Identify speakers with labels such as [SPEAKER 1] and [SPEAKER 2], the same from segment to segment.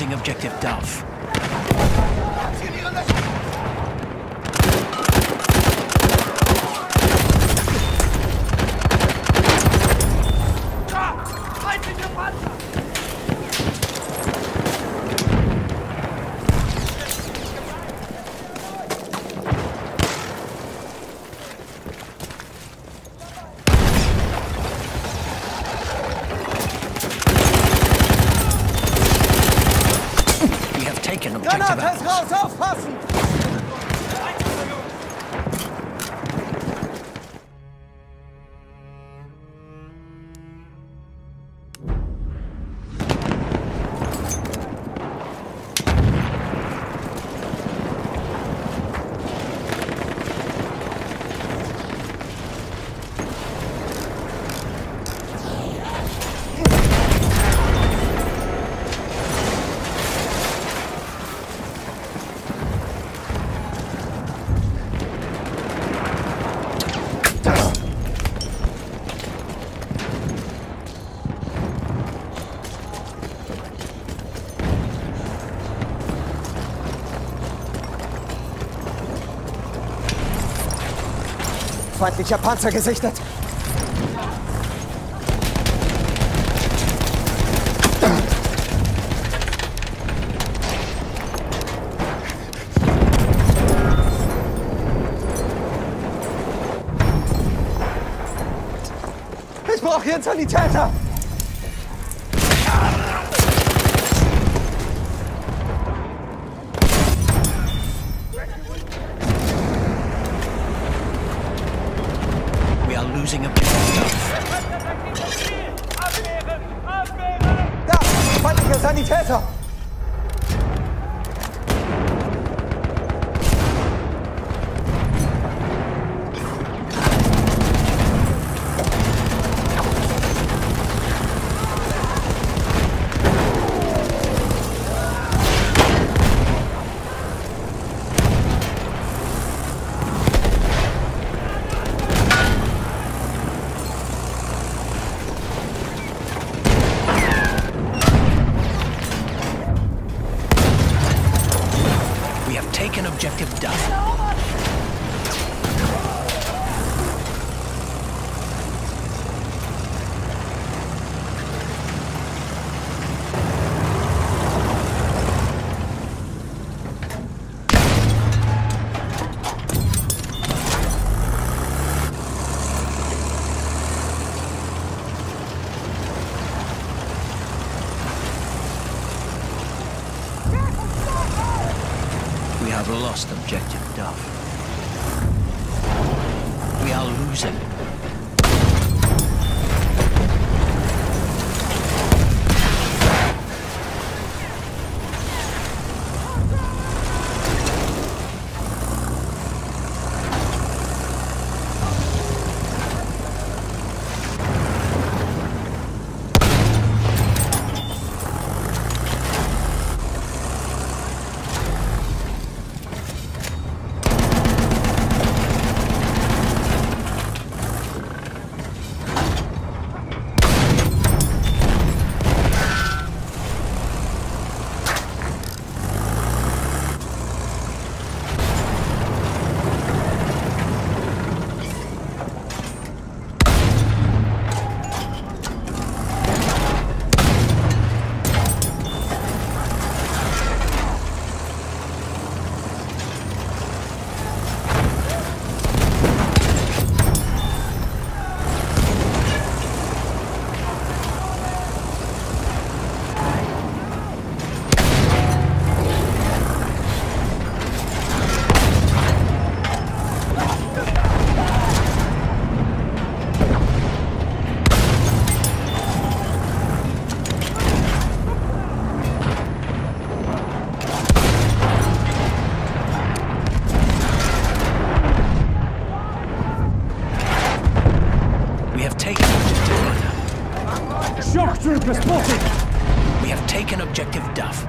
[SPEAKER 1] Losing objective Duff.
[SPEAKER 2] Granate
[SPEAKER 1] ist
[SPEAKER 2] raus, aufpassen! feindlicher Panzer gesichtet. Ich brauche hier einen Sanitäter! Feindlicher Sanitäter!
[SPEAKER 1] We have taken objective done. lost objective. troop We have taken objective Duff.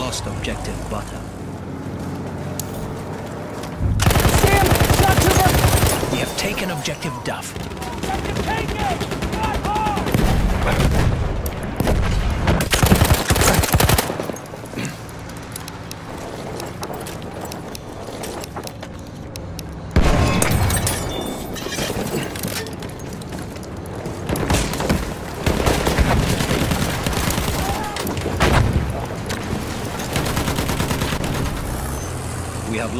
[SPEAKER 1] lost objective
[SPEAKER 3] butter. Sam, shot to
[SPEAKER 1] We have taken objective Duff. Objective taken!
[SPEAKER 2] Not hard!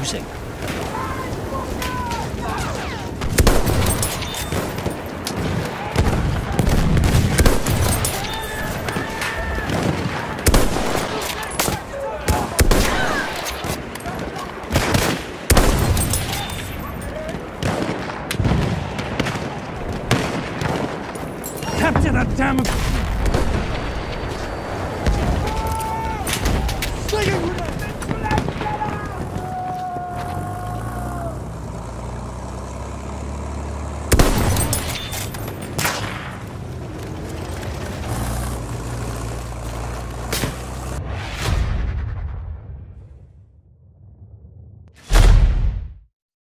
[SPEAKER 1] losing.